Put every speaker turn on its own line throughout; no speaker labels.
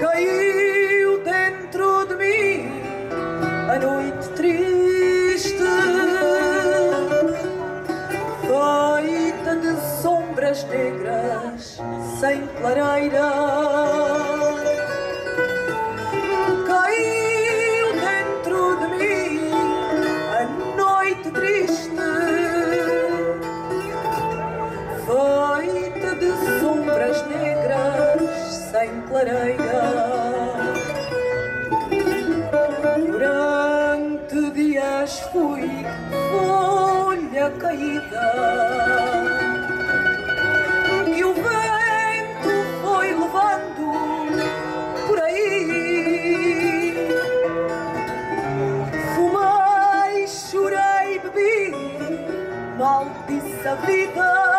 caiu dentro de mim a noite triste, feita de sombras negras sem clareira. Caída que o vento foi levando por aí. Fumei, chorei, bebi, maldisse a vida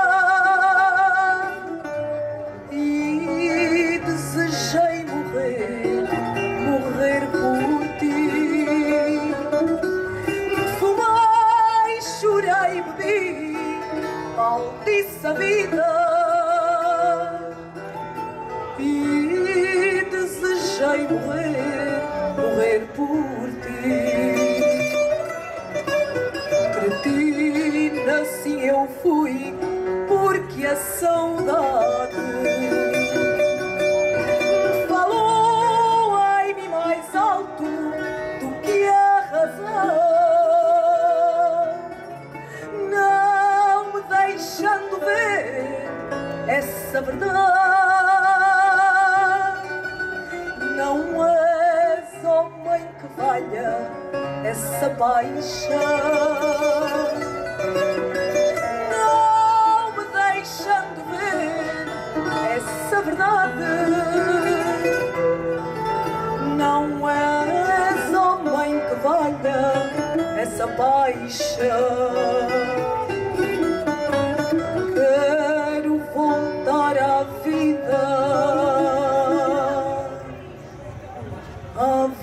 maldisse a vida e desejei morrer, morrer por ti. Cretina, assim eu fui, porque a saudade verdade. Não és homem que valha essa paixão. Não me deixando ver essa verdade. Não és homem que valha essa paixão.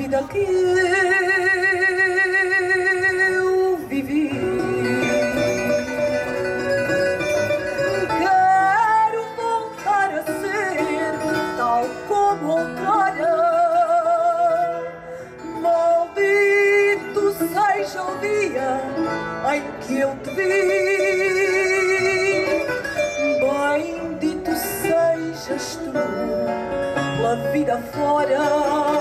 Vida que eu vivi. Quero voltar a ser tal como outrora. Maldito seja o dia em que eu te vi. Bendito sejas tu pela vida fora.